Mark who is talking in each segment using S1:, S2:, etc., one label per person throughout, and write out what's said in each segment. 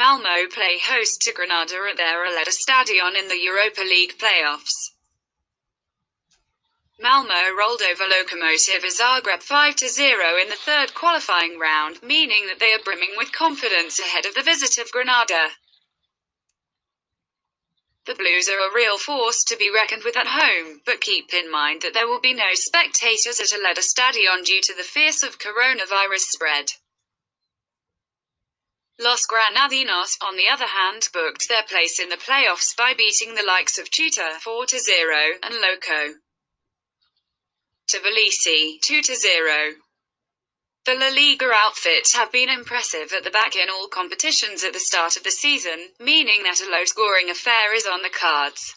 S1: Malmo play host to Granada at their Eleda Stadion in the Europa League playoffs. Malmo rolled over Lokomotiv Zagreb 5-0 in the third qualifying round, meaning that they are brimming with confidence ahead of the visit of Granada. The Blues are a real force to be reckoned with at home, but keep in mind that there will be no spectators at Eleda Stadion due to the fears of coronavirus spread. Los Granadinos, on the other hand, booked their place in the playoffs by beating the likes of Teuta 4-0 and Loco Tbilisi 2-0. The La Liga outfits have been impressive at the back in all competitions at the start of the season, meaning that a low-scoring affair is on the cards.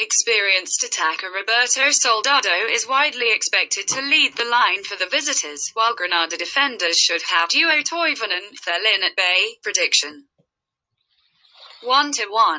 S1: Experienced attacker Roberto Soldado is widely expected to lead the line for the visitors, while Granada defenders should have duo Toivonen, Thelin at bay. Prediction 1 to 1.